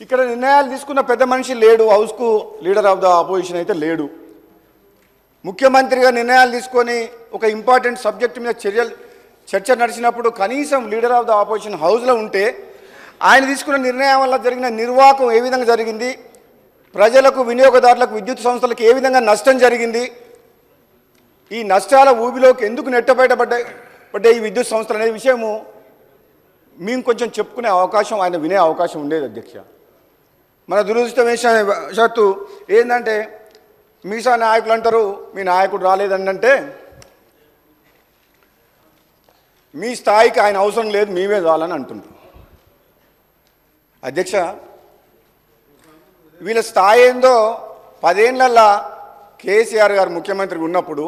ఇక్కడ నిర్ణయాలు తీసుకున్న పెద్ద మనిషి లేడు హౌస్కు లీడర్ ఆఫ్ ద అపోజిషన్ అయితే లేడు. ముఖ్యమంత్రిగా నిర్ణయాలు తీసుకొని ఒక ఇంపార్టెంట్ సబ్జెక్ట్ మీద చర్యలు చర్చ నడిచినప్పుడు కనీసం లీడర్ ఆఫ్ ద ఆపోజిషన్ హౌస్లో ఉంటే ఆయన తీసుకున్న నిర్ణయం వల్ల జరిగిన నిర్వాహకం ఏ విధంగా జరిగింది ప్రజలకు వినియోగదారులకు విద్యుత్ సంస్థలకు ఏ విధంగా నష్టం జరిగింది ఈ నష్టాల ఊబిలోకి ఎందుకు నెట్టబయటపడ్డాయి పడ్డాయి ఈ విద్యుత్ సంస్థలు అనే విషయము మేము కొంచెం చెప్పుకునే అవకాశం ఆయన వినే అవకాశం ఉండేది అధ్యక్ష. మన దురదృష్టవశాత్తు ఏంటంటే మీసా నాయకులు అంటారు మీ నాయకుడు రాలేదంటే మీ స్థాయికి ఆయన అవసరం లేదు మేమే చాలని అంటుండ్రు. అధ్యక్ష వీళ్ళ స్థాయి ఏందో పదేళ్ళల్లా కేసీఆర్ గారు ముఖ్యమంత్రి ఉన్నప్పుడు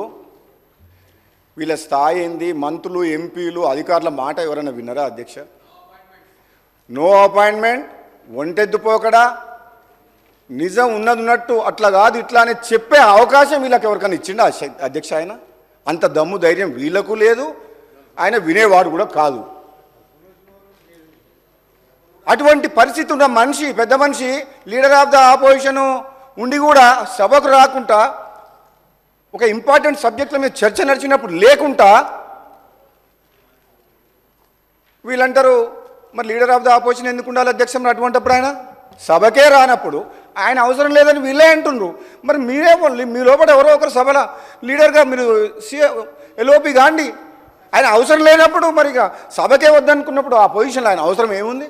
వీళ్ళ స్థాయి ఏంది? మంత్రులు ఎంపీలు అధికారుల మాట ఎవరైనా విన్నారా అధ్యక్ష? నో అపాయింట్మెంట్ ఒంటెద్దు పోకడా నిజం ఉన్నది ఉన్నట్టు అట్లా కాదు ఇట్లా అని చెప్పే అవకాశం వీళ్ళకి ఎవరికైనా ఇచ్చిండా అధ్యక్ష ఆయన? అంత దమ్ము ధైర్యం వీళ్ళకు లేదు ఆయన వినేవాడు కూడా కాదు. అటువంటి పరిస్థితి ఉన్న మనిషి పెద్ద మనిషి లీడర్ ఆఫ్ ద ఆపోజిషన్ ఉండి కూడా సభకు రాకుండా ఒక ఇంపార్టెంట్ సబ్జెక్టుల మీద చర్చ నడిచినప్పుడు లేకుండా వీళ్ళంటారు మరి లీడర్ ఆఫ్ ద ఆపోజిషన్ ఎందుకు ఉండాలి అధ్యక్షం అటువంటిప్పుడు ఆయన? సభకే రానప్పుడు ఆయన అవసరం లేదని వీళ్ళే అంటుండ్రు. మరి మీరే మీ లోపల ఎవరో ఒకరు సభల లీడర్గా మీరు సీఏ ఎల్ఓపి కాండి ఆయన అవసరం లేనప్పుడు మరి ఇక సభకే వద్దనుకున్నప్పుడు ఆ పొజిషన్లో ఆయన అవసరం ఏముంది?